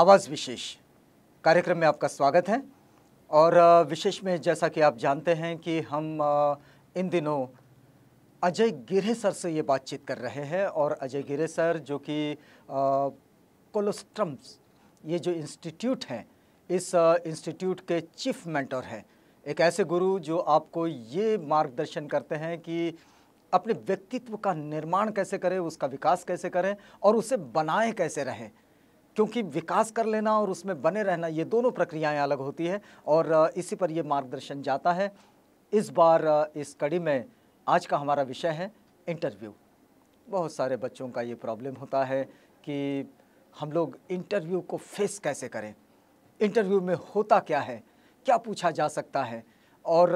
आवाज़ विशेष। कार्यक्रम में आपका स्वागत है। और विशेष में जैसा कि आप जानते हैं कि हम इन दिनों अजय गिरे सर से ये बातचीत कर रहे हैं और अजय गिरे सर जो कि कोलोस्ट्रम्स, ये जो इंस्टीट्यूट हैं, इस इंस्टीट्यूट के चीफ मेंटर हैं। एक ऐसे गुरु जो आपको ये मार्गदर्शन करते हैं कि अपने व्यक्तित्व का निर्माण कैसे करें, उसका विकास कैसे करें और उसे बनाए कैसे रहें। क्योंकि विकास कर लेना और उसमें बने रहना, ये दोनों प्रक्रियाएँ अलग होती है और इसी पर ये मार्गदर्शन जाता है। इस बार इस कड़ी में आज का हमारा विषय है इंटरव्यू। बहुत सारे बच्चों का ये प्रॉब्लम होता है कि हम लोग इंटरव्यू को फेस कैसे करें? इंटरव्यू में होता क्या है? क्या पूछा जा सकता है? और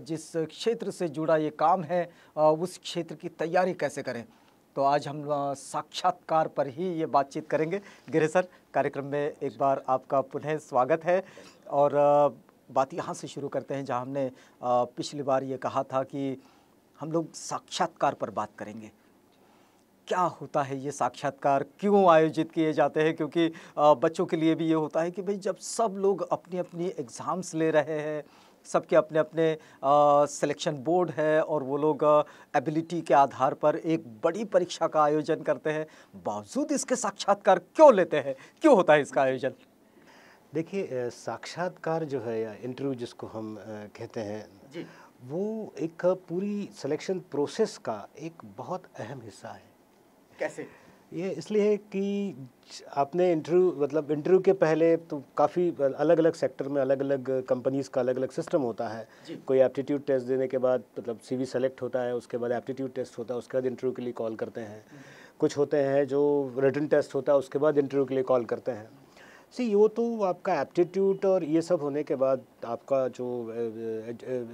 जिस क्षेत्र से जुड़ा ये काम है उस क्षेत्र की तैयारी कैसे करें? तो आज हम साक्षात्कार पर ही ये बातचीत करेंगे। गिरे सर, कार्यक्रम में एक बार आपका पुनः स्वागत है। और बात यहाँ से शुरू करते हैं जहाँ हमने पिछली बार ये कहा था कि हम लोग साक्षात्कार पर बात करेंगे। क्या होता है ये साक्षात्कार? क्यों आयोजित किए जाते हैं? क्योंकि बच्चों के लिए भी ये होता है कि भाई जब सब लोग अपनी अपनी एग्ज़ाम्स ले रहे हैं सबके अपने अपने सिलेक्शन बोर्ड है और वो लोग एबिलिटी के आधार पर एक बड़ी परीक्षा का आयोजन करते हैं। बावजूद इसके साक्षात्कार क्यों लेते हैं? क्यों होता है इसका आयोजन? देखिए साक्षात्कार जो है या इंटरव्यू जिसको हम कहते हैं वो एक पूरी सिलेक्शन प्रोसेस का एक बहुत अहम हिस्सा है। कैसे? ये इसलिए है कि आपने इंटरव्यू मतलब इंटरव्यू के पहले तो काफ़ी अलग अलग सेक्टर में अलग अलग कंपनीज़ का अलग अलग सिस्टम होता है। कोई एप्टीट्यूड टेस्ट देने के बाद मतलब सीवी सेलेक्ट होता है उसके बाद एप्टीट्यूड टेस्ट होता है उसके बाद इंटरव्यू के लिए कॉल करते हैं। कुछ होते हैं जो रिटर्न टेस्ट होता है उसके बाद इंटरव्यू के लिए कॉल करते हैं। सी वो तो आपका एप्टीट्यूड और ये सब होने के बाद आपका जो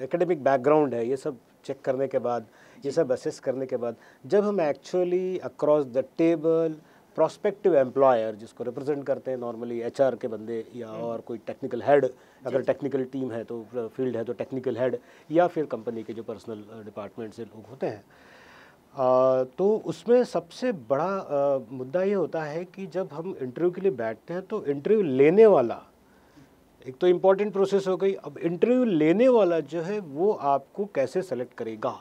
एकेडमिक बैकग्राउंड है ये सब चेक करने के बाद ये सब असेस करने के बाद जब हम actually across the table prospective employer जिसको रिप्रेजेंट करते हैं नॉर्मली एचआर के बंदे या और कोई टेक्निकल हेड अगर टेक्निकल टीम है तो फ़ील्ड है तो टेक्निकल हेड या फिर कंपनी के जो पर्सनल डिपार्टमेंट से लोग होते हैं। आ, तो उसमें सबसे बड़ा आ, मुद्दा ये होता है कि जब हम इंटरव्यू के लिए बैठते हैं तो इंटरव्यू लेने वाला एक तो इंपॉर्टेंट प्रोसेस हो गई। अब इंटरव्यू लेने वाला जो है वो आपको कैसे सेलेक्ट करेगा?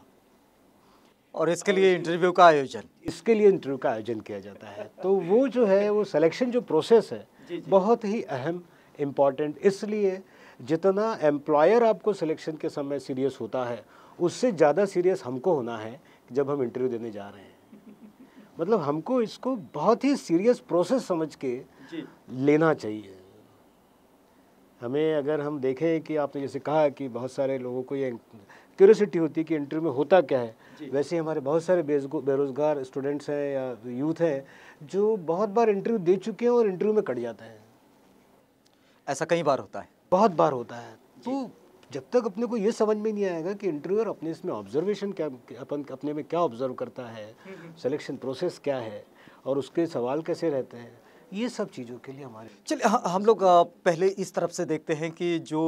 और इसके लिए इंटरव्यू का आयोजन? इसके लिए इंटरव्यू का आयोजन किया जाता है। तो वो जो है वो सिलेक्शन जो प्रोसेस है जी जी। बहुत ही अहम इंपॉर्टेंट इसलिए जितना एम्प्लॉयर आपको सिलेक्शन के समय सीरियस होता है उससे ज़्यादा सीरियस हमको होना है जब हम इंटरव्यू देने जा रहे हैं। मतलब हमको इसको बहुत ही सीरियस प्रोसेस समझ के लेना चाहिए। हमें अगर हम देखें कि आपने जैसे कहा कि बहुत सारे लोगों को ये क्यूरसिटी होती है कि इंटरव्यू में होता क्या है। वैसे हमारे बहुत सारे बेरोजगार स्टूडेंट्स हैं या यूथ हैं जो बहुत बार इंटरव्यू दे चुके हैं और इंटरव्यू में कट जाते हैं। ऐसा कई बार होता है। बहुत बार होता है। तो जब तक अपने को ये समझ में नहीं आएगा कि इंटरव्यूअर अपने इसमें ऑब्जर्वेशन क्या अपन अपने में क्या ऑब्ज़र्व करता है सिलेक्शन प्रोसेस क्या है और उसके सवाल कैसे रहते हैं। ये सब चीज़ों के लिए हमारे चलिए ह- हम लोग पहले इस तरफ़ से देखते हैं कि जो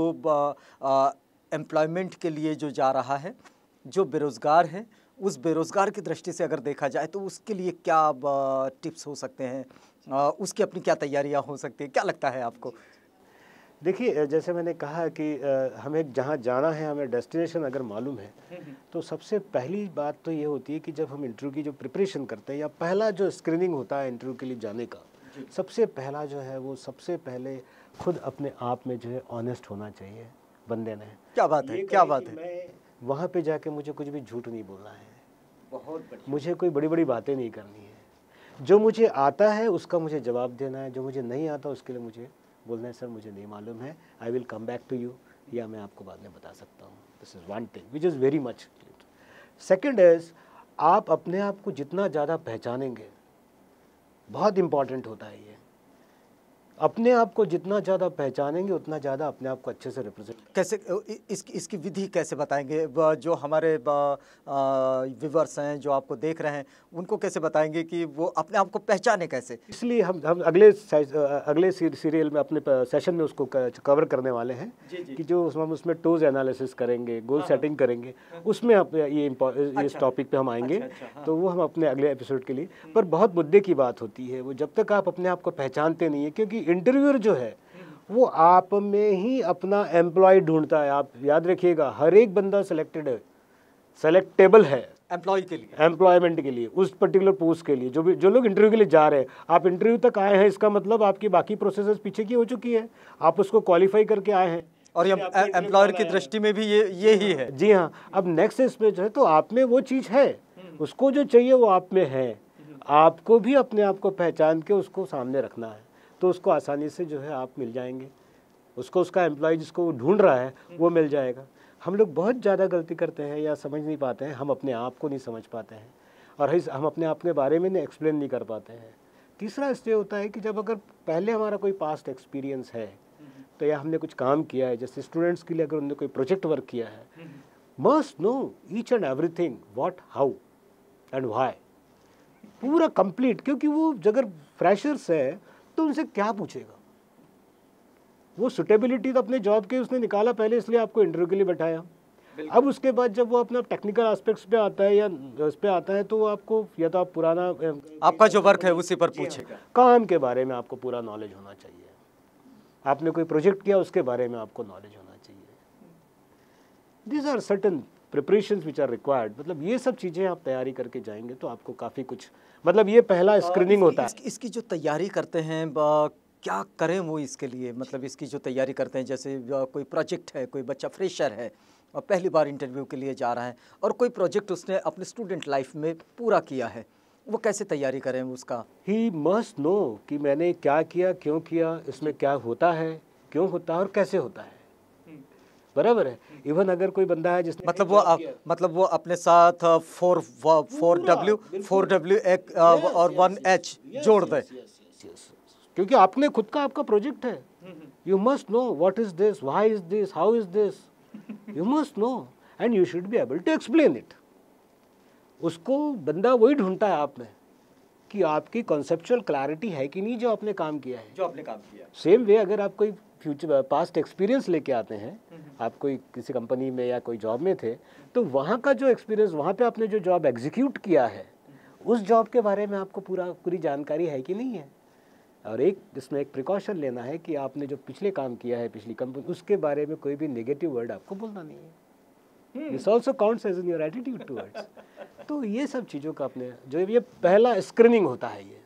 एम्प्लॉयमेंट के लिए जो जा रहा है जो बेरोज़गार है उस बेरोज़गार की दृष्टि से अगर देखा जाए तो उसके लिए क्या टिप्स हो सकते हैं? उसकी अपनी क्या तैयारियाँ हो सकती है? क्या लगता है आपको? देखिए जैसे मैंने कहा कि हमें जहाँ जाना है हमें डेस्टिनेशन अगर मालूम है तो सबसे पहली बात तो ये होती है कि जब हम इंटरव्यू की जो प्रिपरेशन करते हैं या पहला जो स्क्रीनिंग होता है इंटरव्यू के लिए जाने का सबसे पहला जो है वो सबसे पहले खुद अपने आप में जो है ऑनेस्ट होना चाहिए बंदे ने। क्या बात है क्या बात है। वहाँ पे जाके मुझे कुछ भी झूठ नहीं बोलना है। बहुत मुझे कोई बड़ी बड़ी बातें नहीं करनी है। जो मुझे आता है उसका मुझे जवाब देना है जो मुझे नहीं आता उसके लिए मुझे बोलना है सर मुझे नहीं मालूम है। I will come back to you या मैं आपको बाद में बता सकता हूँ। This is one thing which is very much second is आप अपने आप को जितना ज़्यादा पहचानेंगे बहुत इंपॉर्टेंट होता है ये। अपने आप को जितना ज़्यादा पहचानेंगे उतना ज़्यादा अपने आप को अच्छे से रिप्रेजेंट कैसे इसकी इसकी विधि कैसे बताएँगे? जो हमारे व्यूवर्स हैं जो आपको देख रहे हैं उनको कैसे बताएँगे कि वो अपने आप को पहचाने कैसे? इसलिए हम हम अगले अगले सीरियल में अपने सेशन में उसको कवर करने वाले हैं जी जी। कि जो हम उसमें टोज एनालिसिस करेंगे गोल सेटिंग करेंगे उसमें आप ये इस टॉपिक पे हम आएँगे। तो वो हम अपने अगले एपिसोड के लिए। पर बहुत मुद्दे की बात होती है वो जब तक आप अपने आप को पहचानते नहीं है क्योंकि इंटरव्यूअर जो है वो आप में ही अपना एम्प्लॉय ढूंढता है। आप याद रखिएगा हर एक बंदा सिलेक्टेड है सेलेक्टेबल है। एम्प्लॉय के लिए। एम्प्लॉयमेंट के लिए उस पर्टिकुलर पोस्ट के लिए जो भी जो लोग इंटरव्यू के लिए जा रहे हैं। आप इंटरव्यू तक आए हैं इसका मतलब आपकी बाकी प्रोसेस पीछे की हो चुकी है। आप उसको क्वालिफाई करके आए हैं। और ये एम्प्लॉयर की दृष्टि में भी ये ये ही है। जी हाँ अब नेक्स्ट इसमें जो है तो आप में वो चीज़ है। उसको जो चाहिए वो आप में है। आपको भी अपने आप को पहचान के उसको सामने रखना है। तो उसको आसानी से जो है आप मिल जाएँगे। उसको, उसका एम्प्लॉय जिसको ढूंढ रहा है, वो मिल जाएगा। हम लोग बहुत ज़्यादा गलती करते हैं या समझ नहीं पाते हैं, हम अपने आप को नहीं समझ पाते हैं और हम अपने आप के बारे में नहीं एक्सप्लेन नहीं कर पाते हैं। तीसरा इसलिए होता है कि जब अगर पहले हमारा कोई पास्ट एक्सपीरियंस है तो या हमने कुछ काम किया है, जैसे स्टूडेंट्स के लिए अगर उन्होंने कोई प्रोजेक्ट वर्क किया है must know each and everything what how and why पूरा कंप्लीट क्योंकि वो अगर फ्रेशर्स है तो उनसे क्या पूछेगा? वो सुटेबिलिटी तो अपने जॉब के उसने निकाला पहले इसलिए आपको इंटरव्यू के लिए बैठाया। अब उसके बाद जब वो अपना टेक्निकल एस्पेक्ट्स पे आता है या उस पे आता है तो वो आपको या तो आप पुराना आपका जो वर्क है उसी पर पूछेगा काम के बारे में आपको पूरा नॉलेज होना चाहिए। आपने कोई प्रोजेक्ट किया उसके बारे में आपको नॉलेज होना चाहिए। These are certain preparation which are required मतलब ये सब चीज़ें आप तैयारी करके जाएँगे तो आपको काफ़ी कुछ मतलब ये पहला स्क्रीनिंग होता है। इसकी जो तैयारी करते हैं क्या करें वो इसके लिए? मतलब इसकी जो तैयारी करते हैं जैसे कोई प्रोजेक्ट है कोई बच्चा फ्रेशर है और पहली बार इंटरव्यू के लिए जा रहा है और कोई प्रोजेक्ट उसने अपने स्टूडेंट लाइफ में पूरा किया है वो कैसे तैयारी करें उसका? ही मस्ट नो कि मैंने क्या किया क्यों किया इसमें क्या होता है क्यों होता है और कैसे होता है। बराबर है। इवन अगर कोई बंदा है जिसने मतलब वो आ, मतलब वो अपने साथ four four W four W एक और वन एच जोड़ दे। क्योंकि आपने खुद का आपका प्रोजेक्ट है। You must know what is this why is this how is this you must know and you should be able to explain it उसको बंदा वही ढूंढता है आप में। कि आपकी कॉन्सेप्चुअल क्लैरिटी है कि नहीं जो आपने काम किया है। जो आपने काम किया। सेम वे अगर आप कोई फ्यूचर पास्ट एक्सपीरियंस लेके आते हैं आप कोई किसी कंपनी में या कोई जॉब में थे तो वहाँ का जो एक्सपीरियंस वहाँ पे आपने जो जॉब एग्जीक्यूट किया है उस जॉब के बारे में आपको पूरा पूरी जानकारी है कि नहीं है? और एक इसमें एक प्रिकॉशन लेना है कि आपने जो पिछले काम किया है पिछली कंपनी उसके बारे में कोई भी नेगेटिव वर्ड आपको बोलना नहीं है। This also counts as in your attitude towards तो ये सब चीज़ों का अपने जो ये पहला स्क्रीनिंग होता है ये।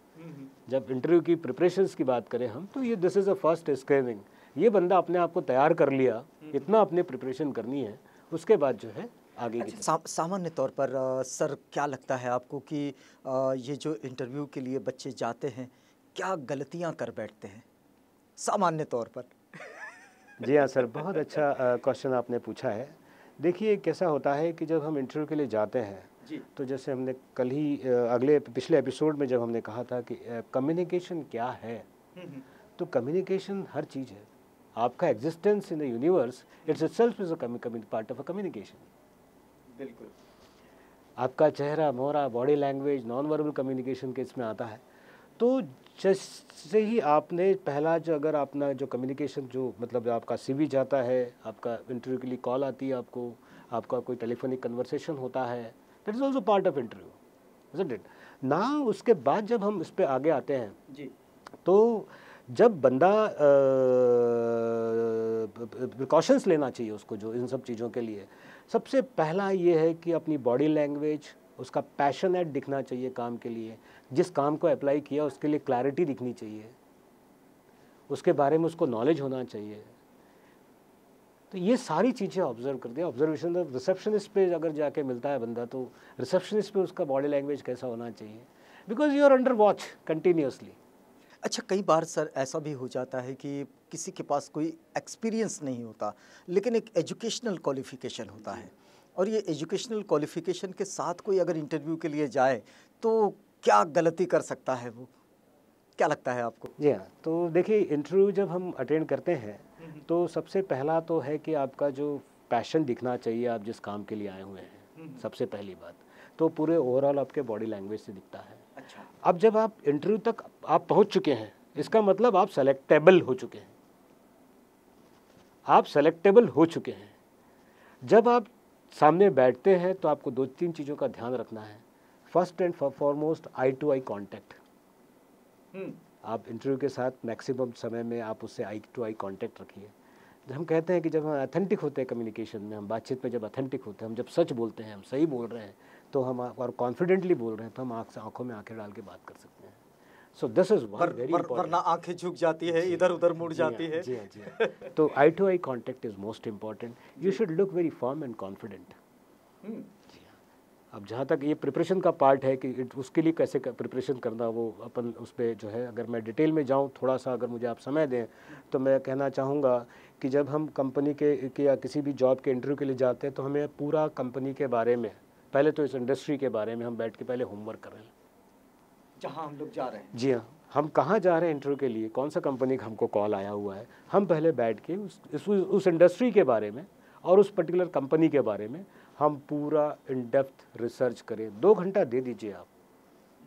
जब इंटरव्यू की प्रिपरेशंस की बात करें हम तो ये this is a first screening ये बंदा अपने आप को तैयार कर लिया इतना अपने प्रिपरेशन करनी है उसके बाद जो है आगे अच्छा, सा, सामान्य तौर पर आ, सर क्या लगता है आपको कि आ, ये जो इंटरव्यू के लिए बच्चे जाते हैं क्या गलतियाँ कर बैठते हैं? सामान्य तौर पर। जी हाँ सर बहुत अच्छा क्वेश्चन आपने पूछा है। देखिए कैसा होता है कि जब हम इंटरव्यू के लिए जाते हैं जी। तो जैसे हमने कल ही अगले पिछले एपिसोड में जब हमने कहा था कि कम्युनिकेशन क्या है? हम्म, हम्म। तो कम्युनिकेशन हर चीज़ है। आपका existence in the universe it's itself is part of a communication बिल्कुल। आपका चेहरा मोहरा body language non verbal communication के इसमें आता है। तो जैसे ही आपने पहला जो अगर अपना जो कम्युनिकेशन जो मतलब आपका सीवी जाता है आपका इंटरव्यू के लिए कॉल आती है आपको आपका कोई टेलीफोनिक कन्वर्सेशन होता है that is also part of interview it ना उसके बाद जब हम इस पर आगे आते हैं जी। तो जब बंदा प्रिकॉशंस लेना चाहिए उसको जो इन सब चीज़ों के लिए सबसे पहला ये है कि अपनी बॉडी लैंग्वेज उसका पैशन पैशनेट दिखना चाहिए काम के लिए जिस काम को अप्लाई किया उसके लिए क्लैरिटी दिखनी चाहिए। उसके बारे में उसको नॉलेज होना चाहिए। तो ये सारी चीज़ें ऑब्ज़र्व कर दिया ऑब्जर्वेशन रिसेप्शनिस्ट पे अगर जाके मिलता है बंदा तो रिसेप्शनिस्ट पे उसका बॉडी लैंग्वेज कैसा होना चाहिए? Because you are under watch continuously अच्छा कई बार सर ऐसा भी हो जाता है कि किसी के पास कोई एक्सपीरियंस नहीं होता लेकिन एक एजुकेशनल क्वालिफिकेशन होता है। और ये एजुकेशनल क्वालिफिकेशन के साथ कोई अगर इंटरव्यू के लिए जाए तो क्या गलती कर सकता है वो? क्या लगता है आपको? जी हाँ तो देखिए इंटरव्यू जब हम अटेंड करते हैं तो सबसे पहला तो है कि आपका जो पैशन दिखना चाहिए आप जिस काम के लिए आए हुए हैं सबसे पहली बात तो पूरे ओवरऑल आपके बॉडी लैंग्वेज से दिखता है। अच्छा। अब जब आप इंटरव्यू तक आप पहुँच चुके हैं इसका मतलब आप सेलेक्टेबल हो चुके हैं। आप सेलेक्टेबल हो चुके हैं। जब आप सामने बैठते हैं तो आपको दो तीन चीज़ों का ध्यान रखना है। First and foremost eye to eye contact आप इंटरव्यू के साथ मैक्सिमम समय में आप उससे आई टू आई कांटेक्ट रखिए। हम कहते हैं कि जब हम अथेंटिक होते हैं कम्युनिकेशन में हम बातचीत में जब अथेंटिक होते हैं हम जब सच बोलते हैं हम सही बोल रहे हैं तो हम और कॉन्फिडेंटली बोल रहे हैं तो हम आँख से आँखों में आँखें डाल के बात कर सकते हैं। सो दिस इज़ वेरी वरना आँखें झुक जाती है इधर उधर मुड़ जाती है। जी जी। तो eye to eye contact is most important you should look very firm and confident अब जहाँ तक ये प्रिपरेशन का पार्ट है कि उसके लिए कैसे प्रिपरेशन करना वो अपन उस पर जो है अगर मैं डिटेल में जाऊँ थोड़ा सा अगर मुझे आप समय दें तो मैं कहना चाहूँगा कि जब हम कंपनी के, के या किसी भी जॉब के इंटरव्यू के लिए जाते हैं तो हमें पूरा कंपनी के बारे में पहले तो इस इंडस्ट्री के बारे में हम बैठ के पहले होमवर्क कर रहे हैं। जहाँ हम लोग जा रहे हैं। जी हाँ। हम कहाँ जा रहे हैं इंटरव्यू के लिए? कौन सा कंपनी का हमको कॉल आया हुआ है? हम पहले बैठ के उस उस, उस इंडस्ट्री के बारे में और उस पर्टिकुलर कंपनी के बारे में हम पूरा इन डेप्थ रिसर्च करें। दो घंटा दे दीजिए आप।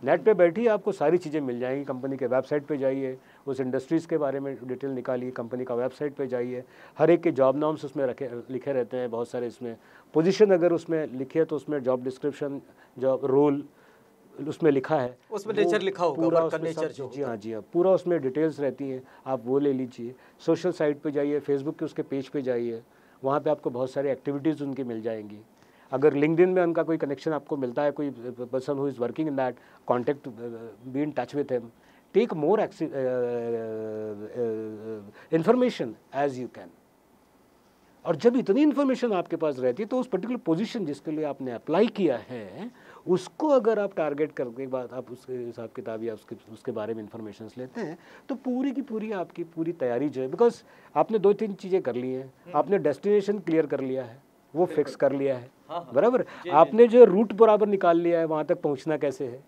नेट पे बैठिए आपको सारी चीज़ें मिल जाएँगी। कंपनी के वेबसाइट पे जाइए उस इंडस्ट्रीज़ के बारे में डिटेल निकालिए कंपनी का वेबसाइट पे जाइए। हर एक के जॉब नाम्स उसमें रखे लिखे रहते हैं बहुत सारे इसमें। पोजीशन अगर उसमें लिखे तो उसमें जॉब डिस्क्रिप्शन जॉब रोल उसमें लिखा है उसमें नेचर लिखा होगा पूरा उसमें नेचर जो जी हाँ जी हाँ पूरा उसमें डिटेल्स रहती हैं। आप वो ले लीजिए। सोशल साइट पर जाइए फेसबुक के उसके पेज पर जाइए। वहाँ पर आपको बहुत सारी एक्टिविटीज़ उनकी मिल जाएँगी। अगर लिंकडिन में उनका कोई कनेक्शन आपको मिलता है कोई person who is working in that contact be in touch with him take more information as you can और जब इतनी इन्फॉर्मेशन आपके पास रहती है तो उस पर्टिकुलर पोजीशन जिसके लिए आपने अप्लाई किया है उसको अगर आप टारगेट करके बाद आप उसके हिसाब किताब या उसके उसके बारे में इन्फॉर्मेशन लेते हैं तो पूरी की पूरी आपकी पूरी तैयारी जो है बिकॉज़ आपने दो तीन चीज़ें कर ली हैं हम्म। आपने डेस्टिनेशन क्लियर कर लिया है वो फिक्स कर लिया है। हाँ, हाँ। बराबर? आपने जो रूट बराबर निकाल लिया है वहाँ तक पहुँचना कैसे है?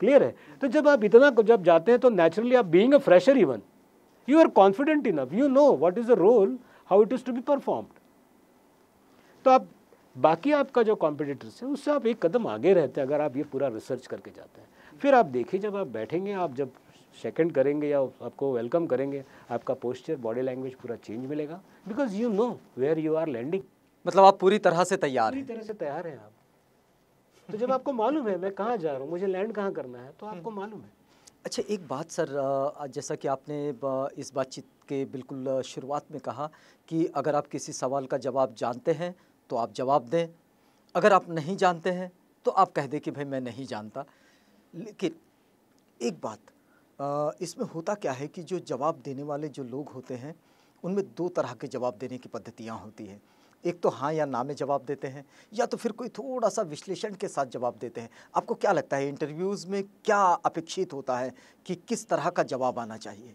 क्लियर हम्म, हम्म। है? तो जब आप इतना जब जाते हैं तो नेचुरली आप being a fresher even you are confident enough you know what is the role how it is to be performed तो आप बाकी आपका जो कॉम्पिटिटर्स है उससे आप एक कदम आगे रहते हैं अगर आप ये पूरा रिसर्च करके जाते हैं। फिर आप देखिए जब आप बैठेंगे आप जब सेकंड करेंगे या आपको वेलकम करेंगे आपका पोस्चर बॉडी लैंग्वेज पूरा चेंज मिलेगा। Because you know where you are landing मतलब आप पूरी तरह से तैयार पूरी तरह से तैयार हैं आप। तो जब आपको मालूम है मैं कहाँ जा रहा हूँ मुझे लैंड कहाँ करना है तो आपको मालूम है। अच्छा एक बात सर जैसा कि आपने इस बातचीत के बिल्कुल शुरुआत में कहा कि अगर आप किसी सवाल का जवाब जानते हैं तो आप जवाब दें। अगर आप नहीं जानते हैं तो आप कह दें कि भाई मैं नहीं जानता। लेकिन एक बात इसमें होता क्या है कि जो जवाब देने वाले जो लोग होते हैं उनमें दो तरह के जवाब देने की पद्धतियाँ होती हैं। एक तो हाँ या ना में जवाब देते हैं या तो फिर कोई थोड़ा सा विश्लेषण के साथ जवाब देते हैं। आपको क्या लगता है इंटरव्यूज़ में क्या अपेक्षित होता है कि किस तरह का जवाब आना चाहिए?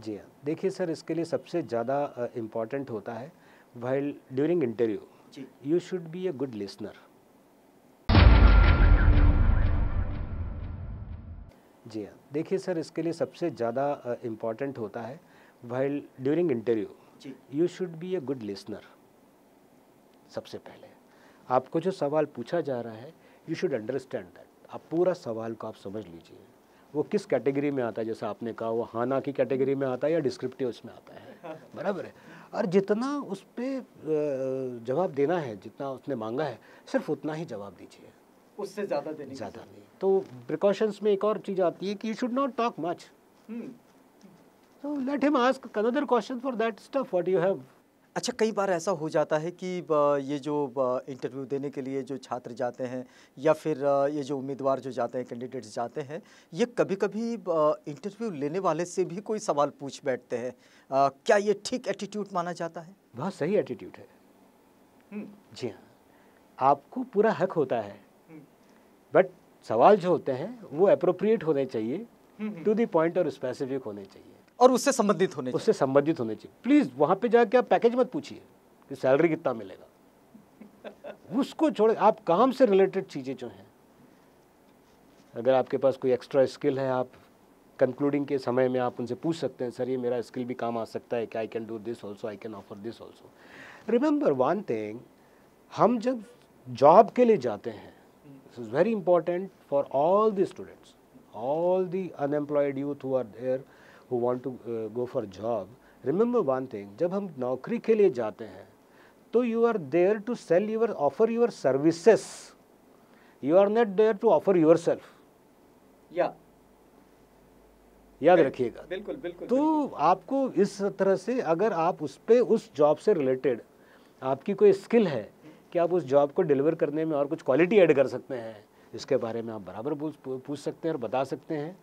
जी हाँ। देखिए सर इसके लिए सबसे ज़्यादा इंपॉर्टेंट होता है while during interview you should be a good listener जी हाँ। देखिए सर इसके लिए सबसे ज़्यादा इंपॉर्टेंट होता है while during interview you should be a good listener सबसे पहले। आपको जो सवाल पूछा जा रहा है यू शुड अंडरस्टैंड दैट आप पूरा सवाल को आप समझ लीजिए। वो किस कैटेगरी में आता है? जैसा आपने कहा वो हाना की कैटेगरी में आता है या डिस्क्रिप्टिव उसमें आता है? बराबर है। और जितना उस पर जवाब देना है जितना उसने मांगा है सिर्फ़ उतना ही जवाब दीजिए। उससे ज़्यादा देने ज़्यादा। नहीं तो प्रिकॉशंस में एक और चीज़ आती है कि you should not talk much so let him ask another question for that stuff what you have अच्छा कई बार ऐसा हो जाता है कि ये जो इंटरव्यू देने के लिए जो छात्र जाते हैं या फिर ये जो उम्मीदवार जो जाते हैं कैंडिडेट्स जाते हैं ये कभी कभी इंटरव्यू लेने वाले से भी कोई सवाल पूछ बैठते हैं। क्या ये ठीक एटीट्यूड माना जाता है? बहुत सही एटीट्यूड है। हम्म। जी हाँ। आपको पूरा हक होता है। बट। सवाल जो होते हैं वो अप्रोप्रिएट होने चाहिए टू दी पॉइंट और स्पेसिफिक होने चाहिए। और उससे संबंधित होने उससे संबंधित होने चाहिए। प्लीज़ वहाँ पे जाके आप पैकेज मत पूछिए कि सैलरी कितना मिलेगा। उसको छोड़े आप काम से रिलेटेड चीज़ें जो हैं अगर आपके पास कोई एक्स्ट्रा स्किल है आप कंक्लूडिंग के समय में आप उनसे पूछ सकते हैं सर ये मेरा स्किल भी काम आ सकता है कि I can do this also I can offer this also remember one thing हम जब जॉब के लिए जाते हैं is very important for all the students all the unemployed youth who are there who want to uh, go for job. Remember one thing जब हम नौकरी के लिए जाते हैं तो you are there to sell your offer your services. You are not there to offer yourself. yeah याद रखिएगा। बिल्कुल बिल्कुल तो बिल्कुल. आपको इस तरह से अगर आप उस पर उस जॉब से रिलेटेड आपकी कोई स्किल है कि आप उस जॉब को डिलीवर करने में और कुछ क्वालिटी ऐड कर सकते हैं। इसके बारे में आप बराबर पूछ पूछ सकते हैं और बता सकते हैं।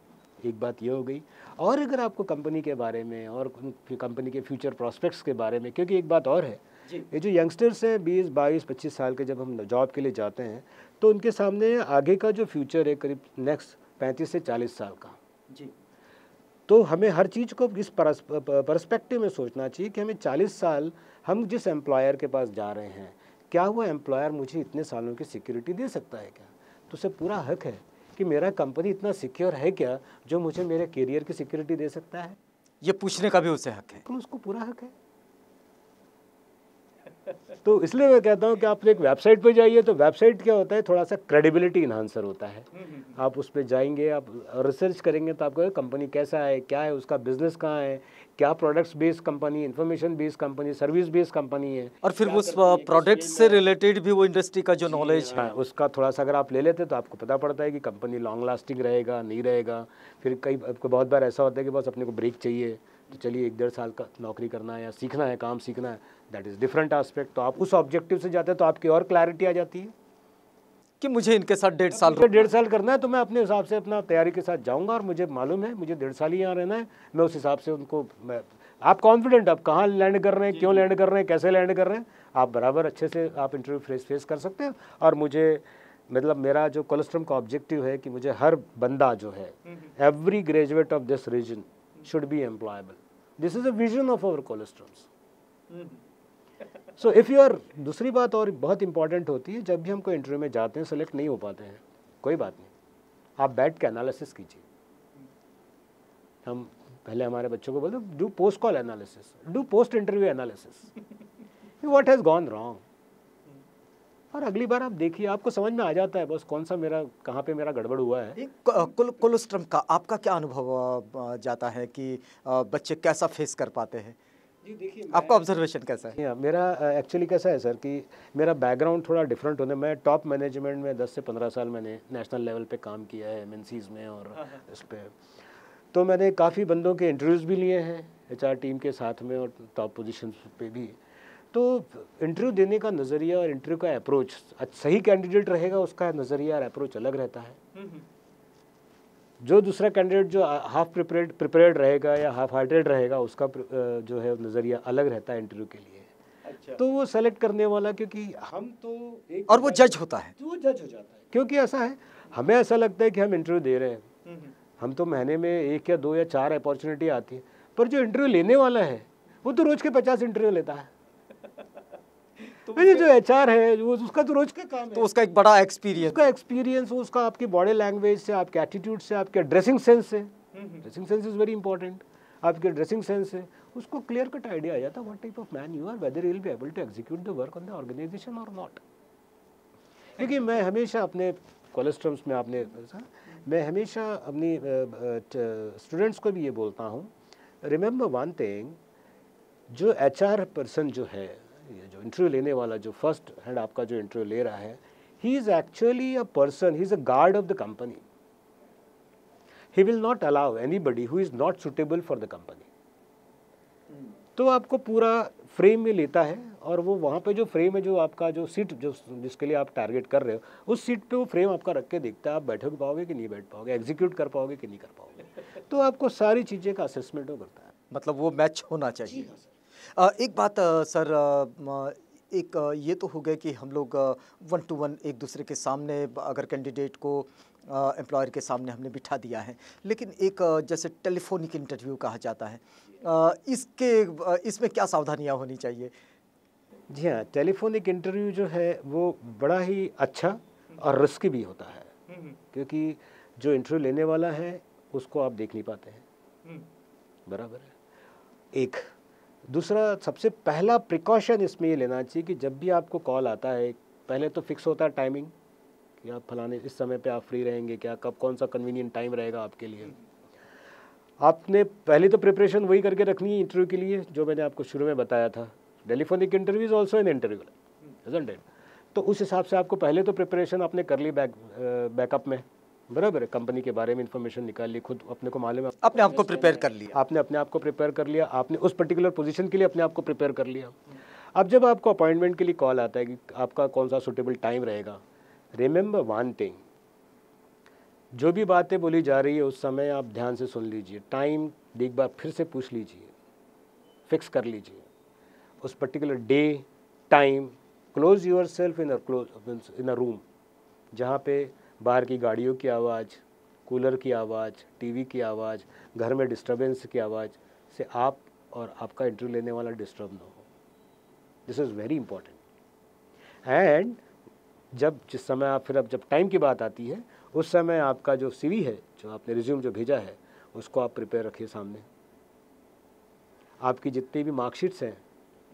एक बात ये हो गई। और अगर आपको कंपनी के बारे में और कंपनी के फ्यूचर प्रॉस्पेक्ट्स के बारे में क्योंकि एक बात और है। ये जो यंगस्टर्स हैं बीस बाईस पच्चीस साल के जब हम जॉब के लिए जाते हैं तो उनके सामने आगे का जो फ्यूचर है करीब नेक्स्ट पैंतीस से चालीस साल का। जी। तो हमें हर चीज़ को इस परस्पेक्टिव में सोचना चाहिए कि हमें चालीस साल हम जिस एम्प्लॉयर के पास जा रहे हैं क्या वो एम्प्लॉयर मुझे इतने सालों की सिक्योरिटी दे सकता है क्या? तो उसे पूरा हक है कि मेरा कंपनी इतना सिक्योर है क्या जो मुझे मेरे करियर की सिक्योरिटी दे सकता है? ये पूछने का भी उसे हक है। तो उसको पूरा हक है। तो इसलिए मैं कहता हूँ कि आप एक वेबसाइट पर जाइए तो वेबसाइट क्या होता है थोड़ा सा क्रेडिबिलिटी इन्हांसर होता है। हम्म, हम्म, हम्म। आप उस पर जाएँगे आप रिसर्च करेंगे तो आपको कंपनी कैसा है क्या है उसका बिज़नेस कहाँ है क्या products based company information based company service based company है। और फिर उस प्रोडक्ट से रिलेटेड भी वो इंडस्ट्री का जो नॉलेज है। हाँ, उसका थोड़ा सा अगर आप ले लेते तो आपको पता पड़ता है कि कंपनी लॉन्ग लास्टिंग रहेगा नहीं रहेगा। फिर कई आपको बहुत बार ऐसा होता है कि बस अपने को ब्रेक चाहिए तो चलिए एक डेढ़ साल का नौकरी करना है या सीखना है काम सीखना है दैट इज़ डिफरेंट आस्पेक्ट तो आप उस ऑब्जेक्टिव से जाते हैं तो आपकी और क्लैरिटी आ जाती है। कि मुझे इनके साथ डेढ़ साल डेढ़ साल करना है तो मैं अपने हिसाब से अपना तैयारी के साथ जाऊँगा और मुझे मालूम है मुझे डेढ़ साल ही यहाँ रहना है। मैं उस हिसाब से उनको मैं आप कॉन्फिडेंट आप कहाँ लैंड कर रहे हैं क्यों लैंड कर रहे हैं कैसे लैंड कर रहे हैं? आप बराबर अच्छे से आप इंटरव्यू फेस फेस कर सकते हैं और मुझे मतलब मेरा जो कोलेस्ट्रम का ऑब्जेक्टिव है कि मुझे हर बंदा जो है every graduate of this region should be employable this is a vision of our कोलेस्ट्रॉम्स so if you are दूसरी बात और बहुत इंपॉर्टेंट होती है, जब भी हम कोई इंटरव्यू में जाते हैं सेलेक्ट नहीं हो पाते हैं, कोई बात नहीं। आप बैठ के एनालिसिस कीजिए। हम पहले हमारे बच्चों को बोलते do post call analysis do post interview analysis what has gone wrong और अगली बार आप देखिए, आपको समझ में आ जाता है, बस कौन सा मेरा, कहाँ पे मेरा गड़बड़ हुआ है? कुल कोलोस्ट्रम का आपका क्या अनुभव जाता है कि बच्चे कैसा फेस कर पाते हैं? आपका ऑब्जर्वेशन कैसा है मेरा एक्चुअली कैसा है सर कि मेरा बैकग्राउंड थोड़ा डिफरेंट होने मैं टॉप मैनेजमेंट में 10 से 15 साल मैंने नेशनल लेवल पे काम किया है एम में और हाँ, हाँ। इस पर तो मैंने काफ़ी बंदों के इंटरव्यूज़ भी लिए हैं एचआर टीम के साथ में और टॉप पोजिशन पे भी तो इंटरव्यू देने का नज़रिया और इंटरव्यू का अप्रोच सही कैंडिडेट रहेगा उसका नज़रिया और अप्रोच अलग रहता है हम्म, हम्म। जो दूसरा कैंडिडेट जो हाफ़ प्रिपेयर्ड प्रिपेयर्ड रहेगा या हाफ़ हार्टेड रहेगा उसका जो है नज़रिया अलग रहता है इंटरव्यू के लिए। अच्छा। तो वो सेलेक्ट करने वाला क्योंकि हम तो एक और वो जज होता है। तो वो जज हो जाता है। क्योंकि ऐसा है हमें ऐसा लगता है कि हम इंटरव्यू दे रहे हैं। हम्म, हम्म। हम तो महीने में एक या दो या चार अपॉर्चुनिटी आती है पर जो इंटरव्यू लेने वाला है वो तो रोज के पचास इंटरव्यू लेता है। तो जो एच आर है वो उसका तो रोज का काम है। तो उसका एक बड़ा एक्सपीरियंस उसका एक्सपीरियंस उसका आपकी बॉडी लैंग्वेज से आपके एटीट्यूड से आपके ड्रेसिंग सेंस से। Dressing sense is very important आपके ड्रेसिंग सेंस से। उसको क्लियर कट आइडिया आ जाता है what type of man you are whether will be able to execute the work on the organization और नॉट क्योंकि मैं हमेशा अपने कोलेस्ट्रम्स में आपने मैं हमेशा अपनी स्टूडेंट्स को भी ये बोलता हूँ। रिमेंबर वन थिंग जो एच आर पर्सन जो है ये जो इंटरव्यू लेने वाला जो फ़र्स्ट हैंड आपका जो इंटरव्यू ले रहा है he is actually a person he is a guard of the company he will not allow anybody who is not suitable for the company तो आपको पूरा फ्रेम में लेता है और वो वहाँ पे जो फ्रेम है जो आपका जो सीट जो जिसके लिए आप टारगेट कर रहे हो उस सीट पे वो फ्रेम आपका रख के देखता है आप बैठे पाओगे कि नहीं बैठ पाओगे एग्जीक्यूट कर पाओगे कि नहीं कर पाओगे। तो आपको सारी चीज़ें का असेसमेंट वो करता है। मतलब वो मैच होना चाहिए। एक बात सर एक ये तो हो गया कि हम लोग वन टू वन एक दूसरे के सामने अगर कैंडिडेट को एम्प्लॉयर के सामने हमने बिठा दिया है। लेकिन एक जैसे टेलीफोनिक इंटरव्यू कहा जाता है इसके इसमें क्या सावधानियाँ होनी चाहिए? जी हाँ टेलीफोनिक इंटरव्यू जो है वो बड़ा ही अच्छा और रिस्की भी होता है। हम्म, हम्म। क्योंकि जो इंटरव्यू लेने वाला है उसको आप देख नहीं पाते हैं। हम्म। बराबर है। एक दूसरा, सबसे पहला प्रिकॉशन इसमें ये लेना चाहिए कि जब भी आपको कॉल आता है, पहले तो फिक्स होता है टाइमिंग कि आप फलाने, इस समय पे आप फ्री रहेंगे क्या? कब कौन सा कन्वीनियंट टाइम रहेगा आपके लिए? आपने पहले तो प्रिपरेशन वही करके रखनी है इंटरव्यू के लिए, जो मैंने आपको शुरू में बताया था। Telephonic interview is also in interview तो उस हिसाब से आपको पहले तो प्रिपरेशन आपने कर ली बैक बैकअप में। बराबर है कंपनी के बारे में इंफॉर्मेशन निकाल ली खुद अपने को मालूम है। अपने आप को प्रिपेयर कर लिया। आपने अपने आप को प्रिपेयर कर लिया आपने उस पर्टिकुलर पोजीशन के लिए अपने आप को प्रिपेयर कर लिया। अब जब आपको अपॉइंटमेंट के लिए कॉल आता है कि आपका कौन सा सुटेबल टाइम रहेगा रिमेंबर वन थिंग जो भी बातें बोली जा रही है उस समय आप ध्यान से सुन लीजिए। टाइम एक बार फिर से पूछ लीजिए फिक्स कर लीजिए। उस particular day time close yourself in close in a room जहाँ पे बाहर की गाड़ियों की आवाज़ कूलर की आवाज़ टीवी की आवाज़ घर में डिस्टरबेंस की आवाज़ से आप और आपका इंटरव्यू लेने वाला डिस्टर्ब ना हो। This is very important and जब जिस समय आप फिर अब जब टाइम की बात आती है उस समय आपका जो सीवी है जो आपने रिज्यूम जो भेजा है उसको आप प्रिपेयर रखिए सामने। आपकी जितनी भी मार्कशीट्स हैं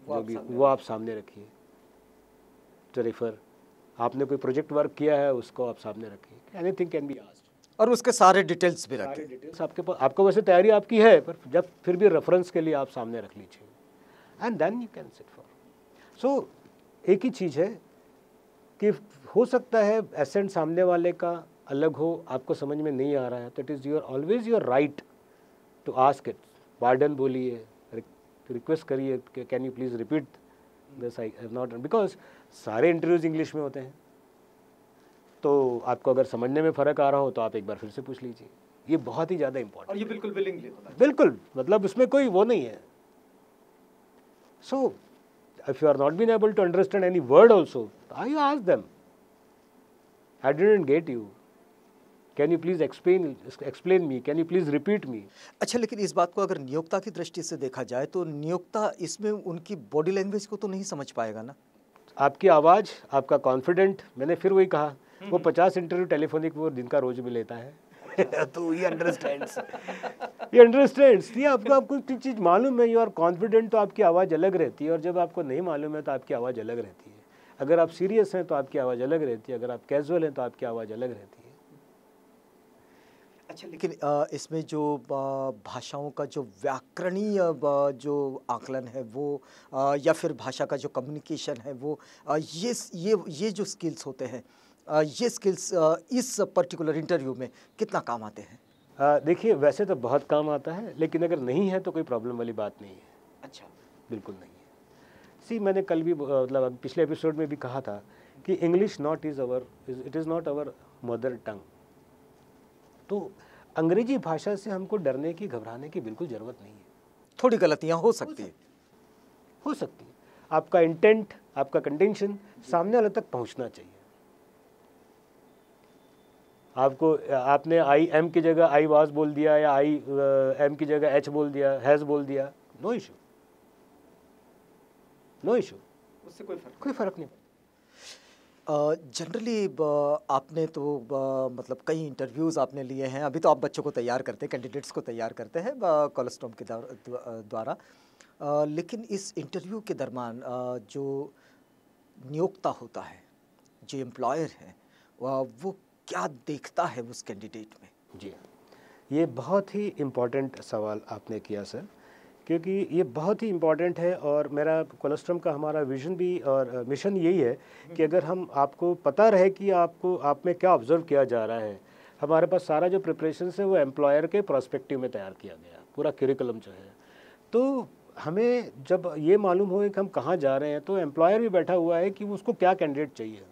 वो, भी वो आप सामने रखिए। तो रेफर आपने कोई प्रोजेक्ट वर्क किया है उसको आप सामने रखिए एनीथिंग कैन बी आस्ड और उसके सारे डिटेल्स भी रखें। डिटेल्स आपके पास आपको वैसे तैयारी आपकी है पर जब फिर भी रेफरेंस के लिए आप सामने रख लीजिए। And then you can sit for so एक ही चीज़ है कि हो सकता है एसेंट सामने वाले का अलग हो आपको समझ में नहीं आ रहा है। तो it is your always your right to ask it pardon बोलिए रिक्वेस्ट करिए can you please repeat this I have not because सारे इंटरव्यूज़ इंग्लिश में होते हैं। तो आपको अगर समझने में फ़र्क आ रहा हो तो आप एक बार फिर से पूछ लीजिए। ये बहुत ही ज़्यादा इंपॉर्टेंट और ये बिल्कुल विलिंगली बिल्कुल मतलब उसमें कोई वो नहीं है। So if you are not been able to understand any word also, you ask them. I didn't get you. Can you please explain explain me can you please repeat me अच्छा लेकिन इस बात को अगर नियोक्ता की दृष्टि से देखा जाए तो नियोक्ता इसमें उनकी बॉडी लैंग्वेज को तो नहीं समझ पाएगा ना? आपकी आवाज़ आपका कॉन्फिडेंट मैंने फिर वही कहा वो पचास इंटरव्यू टेलीफोनिक वो दिन का रोज भी लेता है। तो ये अंडरस्टैंड्स ये अंडरस्टैंड्स ये आपको आपको कोई चीज़ मालूम है यू आर कॉन्फिडेंट तो आपकी आवाज़ अलग रहती है और जब आपको नहीं मालूम है तो आपकी आवाज़ अलग रहती है। अगर आप सीरियस हैं तो आपकी आवाज़ अलग रहती है अगर आप कैजुअल हैं तो आपकी आवाज़ अलग रहती है। अच्छा लेकिन इसमें जो भाषाओं का जो व्याकरणीय जो आकलन है वो या फिर भाषा का जो कम्युनिकेशन है वो ये ये ये जो स्किल्स होते हैं ये स्किल्स इस पर्टिकुलर इंटरव्यू में कितना काम आते हैं? देखिए वैसे तो बहुत काम आता है लेकिन अगर नहीं है तो कोई प्रॉब्लम वाली बात नहीं है। अच्छा। बिल्कुल नहीं है। सी मैंने कल भी मतलब पिछले एपिसोड में भी कहा था कि English not is our it is not our mother tongue तो अंग्रेज़ी भाषा से हमको डरने की घबराने की बिल्कुल ज़रूरत नहीं है। थोड़ी गलतियाँ हो सकती है हो। सकती है। आपका इंटेंट आपका कंटेंशन सामने वाले तक पहुँचना चाहिए। आपको आपने आई एम की जगह आई वाज बोल दिया या आई एम की जगह एच बोल दिया हैज़ बोल दिया नो इशू नो इशू उससे कोई फ़र्क कोई फ़र्क नहीं। जनरली uh, आपने तो uh, मतलब कई इंटरव्यूज़ आपने लिए हैं। अभी तो आप बच्चों को तैयार करते हैं कैंडिडेट्स को तैयार करते हैं कोलेस्ट्रॉम के द्वारा लेकिन इस इंटरव्यू के दरमियान जो नियोक्ता होता है जो एम्प्लॉयर है वो क्या देखता है उस कैंडिडेट में? जी। ये बहुत ही इम्पोर्टेंट सवाल आपने किया सर। क्योंकि ये बहुत ही इंपॉर्टेंट है और मेरा कोलेस्ट्रम का हमारा विजन भी और मिशन यही है कि अगर हम आपको पता रहे कि आपको, आप में क्या ऑब्ज़र्व किया जा रहा है, हमारे पास सारा जो प्रिपरेशन है वो एम्प्लॉयर के प्रोस्पेक्टिव में तैयार किया गया, पूरा करिकुलम जो है। तो हमें जब ये मालूम हो कि हम कहाँ जा रहे हैं तो एम्प्लॉयर भी बैठा हुआ है कि उसको क्या कैंडिडेट चाहिए।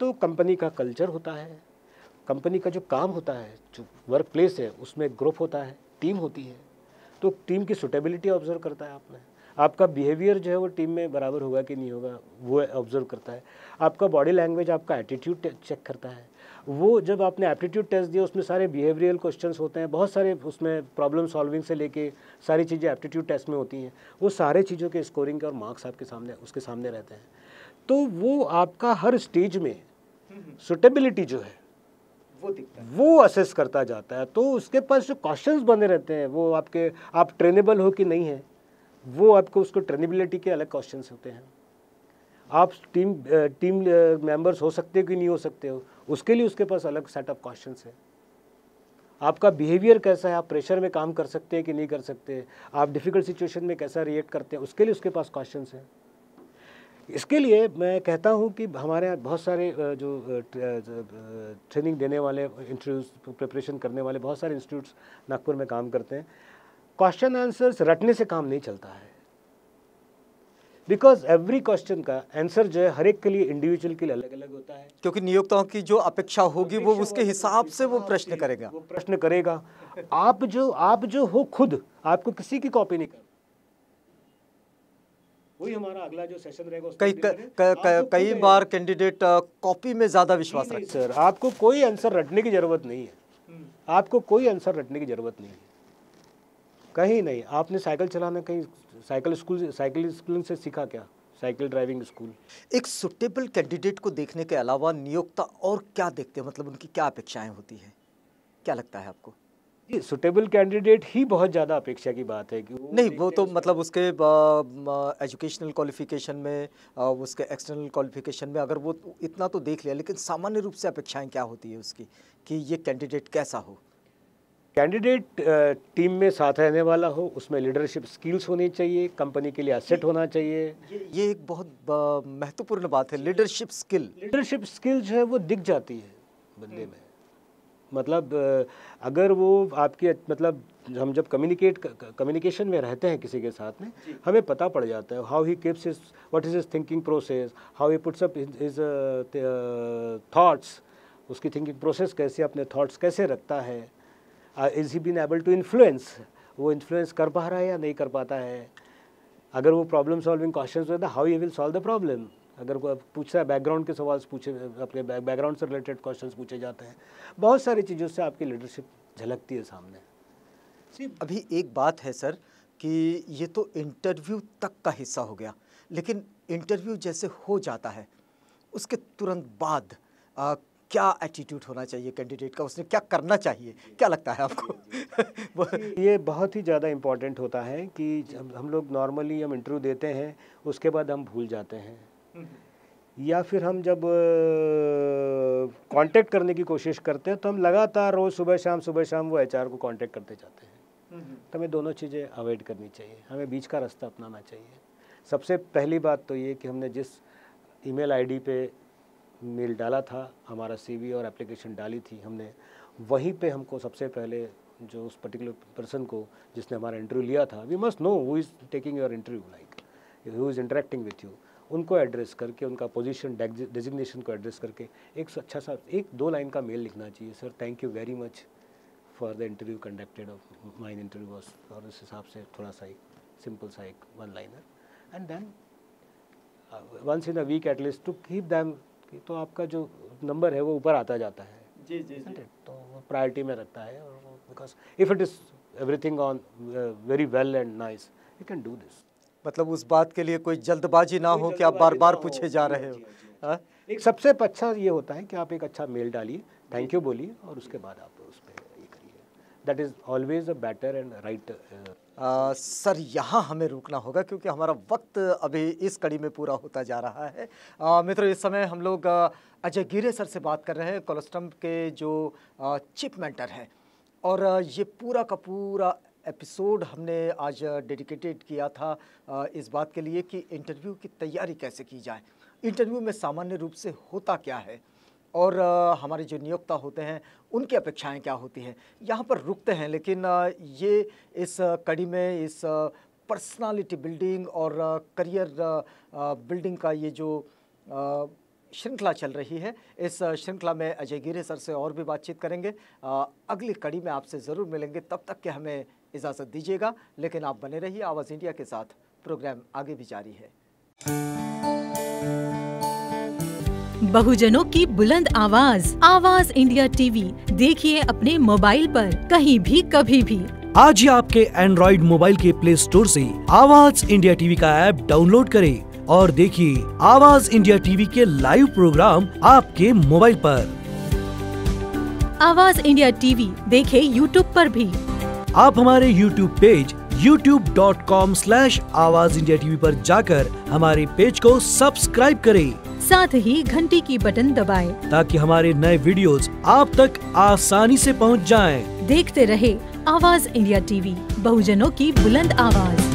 तो कंपनी का कल्चर होता है कंपनी का जो काम होता है, जो वर्क प्लेस है, उसमें ग्रुप होता है टीम होती है। तो टीम की सुटेबिलिटी ऑब्ज़र्व करता है आपने। आपका बिहेवियर जो है वो टीम में बराबर होगा कि नहीं होगा, वो ऑब्ज़र्व करता है। आपका बॉडी लैंग्वेज आपका एटीट्यूड चेक करता है। वो जब आपने एप्टीट्यूड टेस्ट दिया, उसमें सारे बिहेवियरल क्वेश्चंस होते हैं, बहुत सारे उसमें प्रॉब्लम सॉल्विंग से लेके सारी चीज़ें एप्टीट्यूड टेस्ट में होती हैं। वो सारे चीज़ों के स्कोरिंग के और मार्क्स आपके सामने, उसके सामने रहते हैं। तो वो आपका हर स्टेज में सुटेबिलिटी जो है वो दिखता है। वो असेस करता जाता है तो उसके पास जो क्वेश्चन बने रहते हैं, वो आपके, आप ट्रेनेबल हो कि नहीं है, वो आपको उसको ट्रेनेबिलिटी के अलग क्वेश्चन होते हैं। आप टीम टीम मेंबर्स हो सकते हो कि नहीं हो सकते हो, उसके लिए उसके पास अलग सेट ऑफ़ क्वेश्चन है। आपका बिहेवियर कैसा है, आप प्रेशर में काम कर सकते हैं कि नहीं कर सकते आप डिफ़िकल्ट सिचुएशन में कैसा रिएक्ट करते हैं, उसके लिए उसके पास क्वेश्चन है। इसके लिए मैं कहता हूँ कि हमारे यहाँ बहुत सारे जो ट्रेनिंग देने वाले इंटरव्यूज़ प्रिपरेशन करने वाले बहुत सारे इंस्टीट्यूट्स नागपुर में काम करते हैं। क्वेश्चन आंसर्स रटने से काम नहीं चलता है। बिकॉज़ एवरी क्वेश्चन का आंसर जो है हर एक के लिए इंडिविजुअल के लिए अलग अलग होता है। क्योंकि नियोक्ताओं की जो अपेक्षा होगी वो उसके हिसाब से वो प्रश्न करेगा। वो प्रश्न करेगा। आप जो आप जो हो खुद आपको किसी की कॉपी नहीं कर वही हमारा अगला जो सेशन रहेगा कई कई बार कैंडिडेट कॉपी में ज़्यादा विश्वास रखते सर आपको कोई आंसर रटने की ज़रूरत नहीं है। हम्म। आपको कोई आंसर रटने की ज़रूरत नहीं है। कहीं नहीं आपने साइकिल चलाना कहीं साइकिल स्कूल साइकिल स्कूलिंग से सीखा क्या? Cycle driving school. एक सुटेबल कैंडिडेट को देखने के अलावा नियोक्ता और क्या देखते हैं? मतलब उनकी क्या अपेक्षाएँ होती हैं? क्या लगता है आपको? सुटेबल कैंडिडेट ही बहुत ज़्यादा अपेक्षा की बात है कि वो नहीं वो तो मतलब उसके एजुकेशनल क्वालिफिकेशन में आ, उसके एक्सटर्नल क्वालिफिकेशन में अगर वो इतना तो देख लिया लेकिन सामान्य रूप से अपेक्षाएँ क्या होती है उसकी कि ये कैंडिडेट कैसा हो? कैंडिडेट टीम में साथ रहने वाला हो उसमें लीडरशिप स्किल्स होनी चाहिए कंपनी के लिए असेट होना चाहिए। ये एक बहुत महत्वपूर्ण बात है लीडरशिप स्किल लीडरशिप स्किल जो है वो दिख जाती है बंदे में। मतलब अगर वो आपकी मतलब हम जब कम्युनिकेट कम्युनिकेशन में रहते हैं किसी के साथ में हमें पता पड़ जाता है how he keeps his what is his thinking process how he puts up his thoughts उसकी थिंकिंग प्रोसेस कैसे अपने थॉट्स कैसे रखता है is he been able to influence वो इन्फ्लुएंस कर पा रहा है या नहीं कर पाता है? अगर वो प्रॉब्लम सॉल्विंग क्वेश्चन होता है how you will solve the problem अगर कोई पूछता है बैकग्राउंड के सवाल पूछे अपने बैकग्राउंड से रिलेटेड क्वेश्चन पूछे जाते हैं। बहुत सारी चीज़ों से आपकी लीडरशिप झलकती है सामने। जी अभी एक बात है सर कि ये तो इंटरव्यू तक का हिस्सा हो गया लेकिन इंटरव्यू जैसे हो जाता है उसके तुरंत बाद आ, क्या एटीट्यूड होना चाहिए कैंडिडेट का? उसने क्या करना चाहिए? क्या लगता है आपको? ये बहुत ही ज़्यादा इंपॉर्टेंट होता है कि हम लोग नॉर्मली हम इंटरव्यू देते हैं उसके बाद हम भूल जाते हैं। या फिर हम जब कांटेक्ट करने की कोशिश करते हैं तो हम लगातार रोज़ सुबह शाम सुबह शाम वो एचआर को कांटेक्ट करते जाते हैं। तो हमें दोनों चीज़ें अवॉइड करनी चाहिए। हमें बीच का रास्ता अपनाना चाहिए। सबसे पहली बात तो ये कि हमने जिस ईमेल आईडी पे मेल डाला था, हमारा सीवी और एप्लीकेशन डाली थी, हमने वहीं पे हमको सबसे पहले जो उस पर्टिकुलर पर्सन को, जिसने हमारा इंटरव्यू लिया था we must know who is taking your interview like who is interacting with you उनको एड्रेस करके उनका पोजीशन डेजिग्नेशन को एड्रेस करके एक अच्छा सा एक दो लाइन का मेल लिखना चाहिए। Sir thank you very much for the interview conducted of mine interview was और इस हिसाब से थोड़ा सा एक सिंपल सा एक one liner and then once in a week at least to keep them तो आपका जो नंबर है वो ऊपर आता जाता है। जी जी, जी. तो वो प्रायोरिटी में रखता है because if it is everything on very well and nice you can do this मतलब उस बात के लिए कोई जल्दबाजी ना हो कि आप बार बार पूछे जा रहे हो हाँ? एक सबसे अच्छा ये होता है कि आप एक अच्छा मेल डालिए थैंक यू बोलिए और उसके बाद आप उस पर ये करिए। That is always a better and right sir यहाँ हमें रुकना होगा क्योंकि हमारा वक्त अभी इस कड़ी में पूरा होता जा रहा है। मित्रों इस समय हम लोग अजय गिरे सर से बात कर रहे हैं कोलेस्ट्रम के जो चिप मेंटर हैं। और ये पूरा का पूरा एपिसोड हमने आज डेडिकेटेड किया था इस बात के लिए कि इंटरव्यू की तैयारी कैसे की जाए। इंटरव्यू में सामान्य रूप से होता क्या है और हमारे जो नियोक्ता होते हैं, उनकी अपेक्षाएँ क्या होती हैं। यहाँ पर रुकते हैं, लेकिन ये इस कड़ी में इस पर्सनालिटी बिल्डिंग और करियर बिल्डिंग का ये जो श्रृंखला चल रही है, इस श्रृंखला में अजय गिरे सर से और भी बातचीत करेंगे। अगली कड़ी में आपसे ज़रूर मिलेंगे। तब तक के हमें इजाज़त दीजिएगा लेकिन आप बने रहिए आवाज़ इंडिया के साथ। प्रोग्राम आगे भी जारी है। बहुजनों की बुलंद आवाज़ आवाज़ इंडिया टीवी। देखिए अपने मोबाइल पर कहीं भी कभी भी। आज ही आपके एंड्रॉइड मोबाइल के प्ले स्टोर से आवाज़ इंडिया टीवी का ऐप डाउनलोड करें और देखिए आवाज़ इंडिया टीवी के लाइव प्रोग्राम आपके मोबाइल पर। आवाज़ इंडिया टीवी देखे यूट्यूब पर भी। आप हमारे YouTube page youtube.com slash Awaaz India TV पर जाकर हमारे पेज को सब्सक्राइब करें। साथ ही घंटी की बटन दबाएँ। ताकि हमारे नए वीडियोस आप तक आसानी से पहुँच जाएँ। देखते रहे आवाज़ इंडिया टीवी बहुजनों की बुलंद आवाज़।